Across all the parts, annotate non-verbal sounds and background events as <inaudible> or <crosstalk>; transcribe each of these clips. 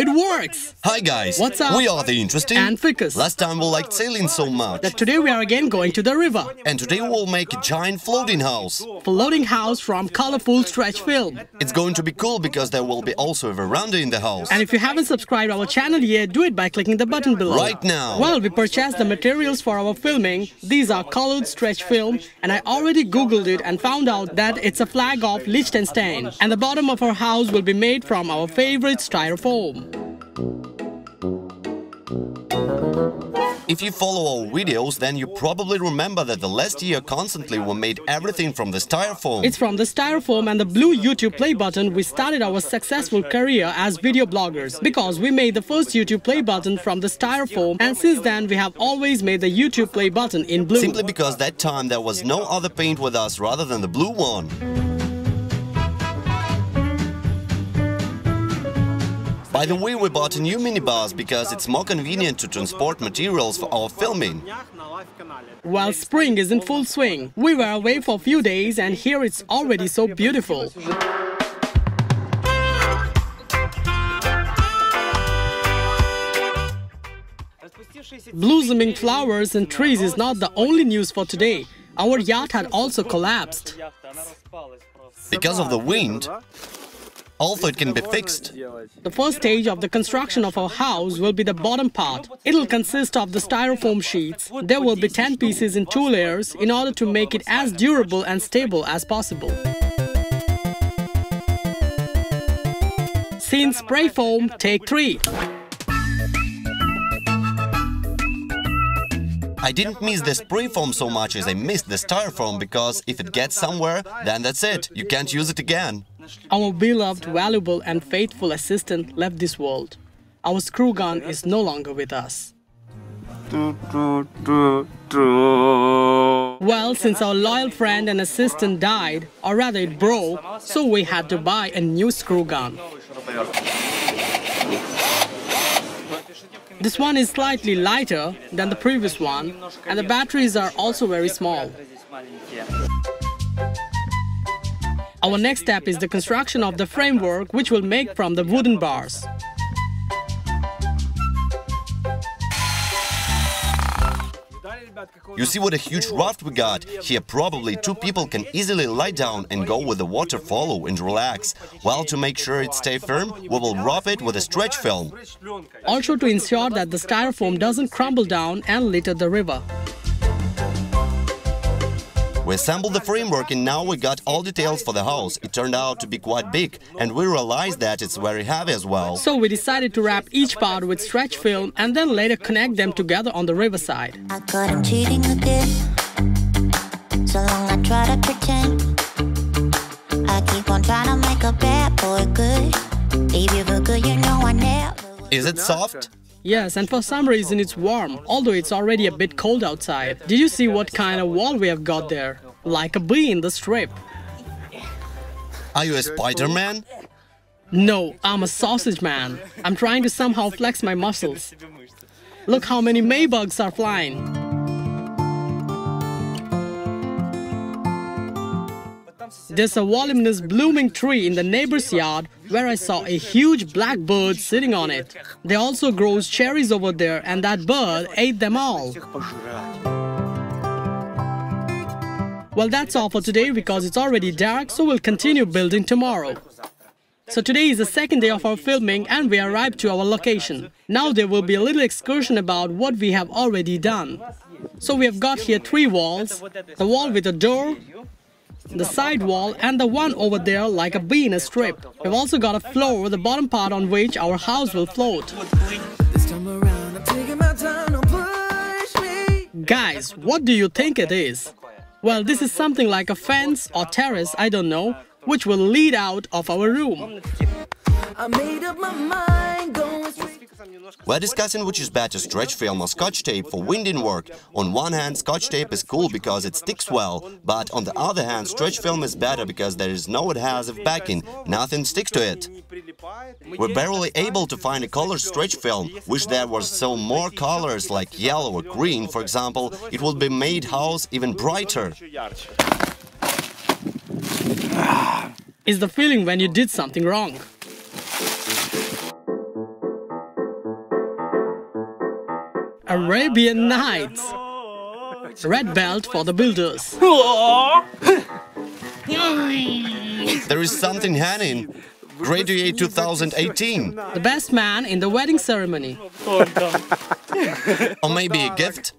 it works! Hi guys! What's up? We are the interesting And Ficus. Last time we liked sailing so much. That today we are again going to the river. And today we'll make a giant floating house. Floating house from colorful stretch film. It's going to be cool because there will be also a veranda in the house. And if you haven't subscribed our channel yet, do it by clicking the button below. Right now. Well, we purchased the materials for our filming. These are colored stretch film and I already googled it and found out that it's a flag of Liechtenstein. And the bottom of our house will be made from our favorite styrofoam. If you follow our videos, then you probably remember that the last year constantly we made everything from the styrofoam. It's from the styrofoam and the blue YouTube play button we started our successful career as video bloggers because we made the first YouTube play button from the styrofoam and since then we have always made the YouTube play button in blue. Simply because that time there was no other paint with us rather than the blue one. By the way, we bought a new minibus because it's more convenient to transport materials for our filming. While spring is in full swing, we were away for a few days and here it's already so beautiful. Blossoming flowers and trees is not the only news for today. Our yacht had also collapsed. Because of the wind, although it can be fixed. The first stage of the construction of our house will be the bottom part. It'll consist of the styrofoam sheets. There will be 10 pieces in two layers in order to make it as durable and stable as possible. Scene spray foam, take 3. I didn't miss the spray foam so much as I missed the styrofoam because if it gets somewhere, then that's it. You can't use it again. Our beloved, valuable and faithful assistant left this world. Our screw gun is no longer with us. Well, since our loyal friend and assistant died, or rather it broke, so we had to buy a new screw gun. This one is slightly lighter than the previous one, and the batteries are also very small. Our next step is the construction of the framework, which we'll make from the wooden bars. You see what a huge raft we got? Here probably two people can easily lie down and go with the water follow and relax. While to make sure it stay firm, we will wrap it with a stretch film. Also to ensure that the styrofoam doesn't crumble down and litter the river. We assembled the framework and now we got all details for the house. It turned out to be quite big and we realized that it's very heavy as well. So we decided to wrap each part with stretch film and then later connect them together on the riverside. I caught him cheating again. So long I try to pretend. I keep on trying to make a bad boy good. Leave you for good, you know I never. Is it soft? Yes, and for some reason it's warm, although it's already a bit cold outside. Did you see what kind of wall we have got there? Like a bee in the strip. Are you a Spider-Man? No, I'm a sausage man. I'm trying to somehow flex my muscles. Look how many maybugs are flying. There's a voluminous blooming tree in the neighbor's yard where I saw a huge black bird sitting on it. There also grows cherries over there and that bird ate them all. Well, that's all for today because it's already dark, so we'll continue building tomorrow. So today is the second day of our filming and we arrived to our location. Now there will be a little excursion about what we have already done. So we have got here three walls, the wall with a door, the side wall and the one over there like a bee in a strip. We've also got a floor, the bottom part on which our house will float. Guys, what do you think it is? Well, this is something like a fence or terrace, I don't know, which will lead out of our room. We're discussing which is better, stretch film or scotch tape for winding work. On one hand, scotch tape is cool because it sticks well, but on the other hand, stretch film is better because there is no adhesive backing, nothing sticks to it. We're barely able to find a color stretch film. Wish there was some more colors like yellow or green, for example, it would be made house even brighter. Is the feeling when you did something wrong. Arabian Nights. Red belt for the builders. <laughs> There is something hanging. Graduate 2018. The best man in the wedding ceremony. Or maybe a gift?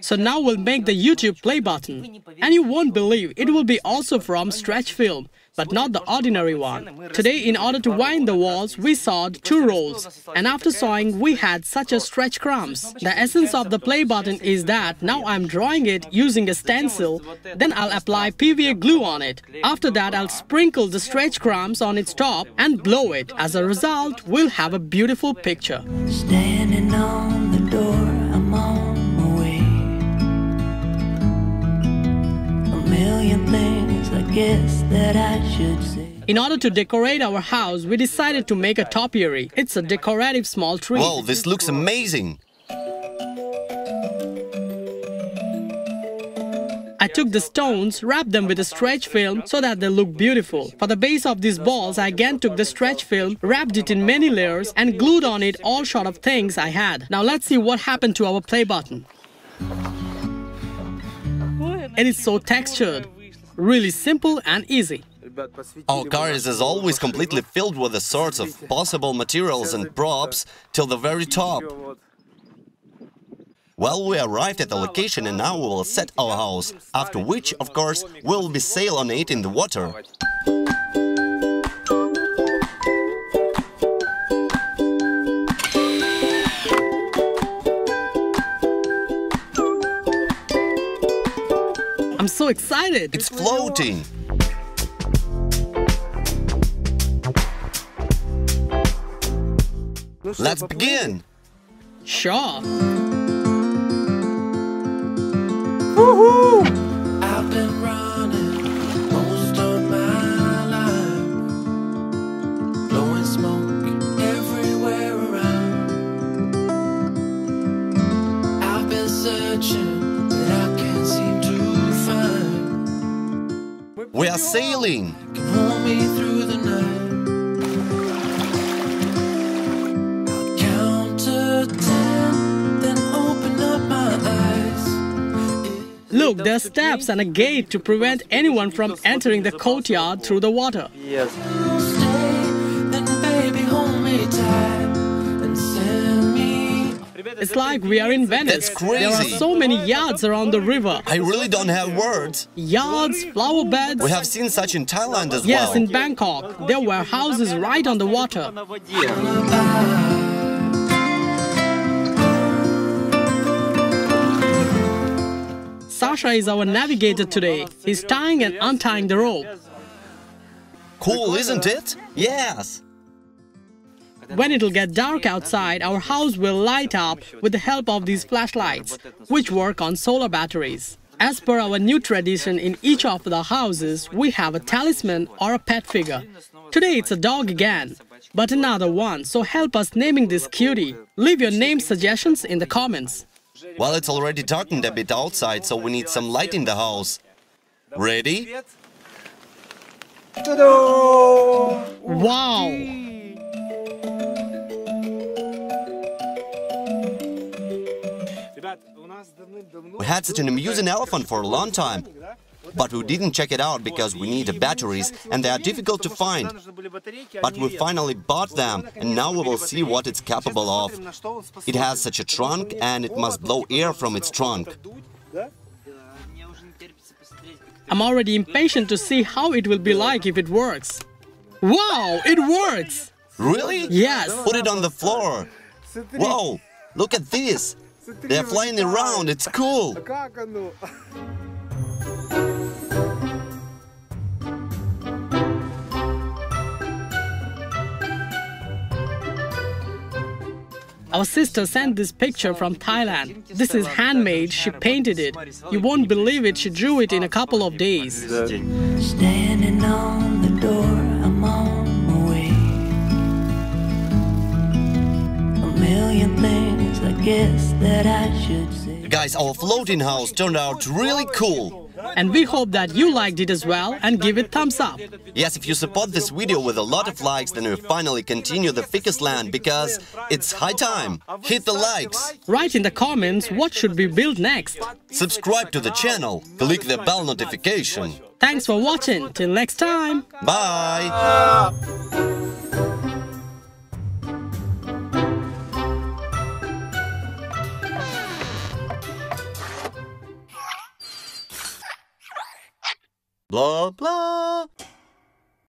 So now we'll make the YouTube play button. And you won't believe it will be also from stretch film, but not the ordinary one. Today, in order to wind the walls, we sawed two rolls. And after sawing, we had such a stretch crumbs. The essence of the play button is that now I'm drawing it using a stencil, then I'll apply PVA glue on it. After that, I'll sprinkle the stretch crumbs on its top and blow it. As a result, we'll have a beautiful picture. Standing on guess that I should say. In order to decorate our house, we decided to make a topiary. It's a decorative small tree. Wow, this looks amazing. I took the stones, wrapped them with a stretch film so that they look beautiful. For the base of these balls, I again took the stretch film, wrapped it in many layers and glued on it all sort of things I had. Now let's see what happened to our play button. It is so textured, really simple and easy. Our car is always completely filled with the sorts of possible materials and props till the very top. Well, we arrived at the location and now we will set our house, after which, of course, we'll be sail on it in the water. I'm so excited. It's floating. Let's begin. Sure. I've eyes. Look, there are steps and a gate to prevent anyone from entering the courtyard through the water. Stay, It's like we are in Venice. That's crazy. There are so many yards around the river. I really don't have words. Yards, flower beds. We have seen such in Thailand as Yes, well. in Bangkok, there were houses right on the water. Sasha is our navigator today. He's tying and untying the rope. Cool, isn't it? Yes. When it'll get dark outside, our house will light up with the help of these flashlights, which work on solar batteries. As per our new tradition in each of the houses, we have a talisman or a pet figure. Today it's a dog again, but another one, so help us naming this cutie. Leave your name suggestions in the comments. Well, it's already darkened a bit outside, so we need some light in the house. Ready? Wow! We had such an amusing elephant for a long time, but we didn't check it out because we need batteries and they are difficult to find. But we finally bought them and now we will see what it's capable of. It has such a trunk and it must blow air from its trunk. I'm already impatient to see how it will be like if it works. Wow, it works! Really? Yes. Put it on the floor. Whoa, look at this. They're flying around, it's cool! Our sister sent this picture from Thailand. This is handmade, she painted it. You won't believe it, she drew it in a couple of days. Standing on the door, I'm on my way. A million things guess that I should say. Guys, our floating house turned out really cool. And we hope that you liked it as well and give it thumbs up. Yes, if you support this video with a lot of likes, then we finally continue the Ficus land because it's high time. Hit the likes, Write in the comments what should we build next. subscribe to the channel, click the bell notification. Thanks for watching. Till next time. Bye! Blah blah.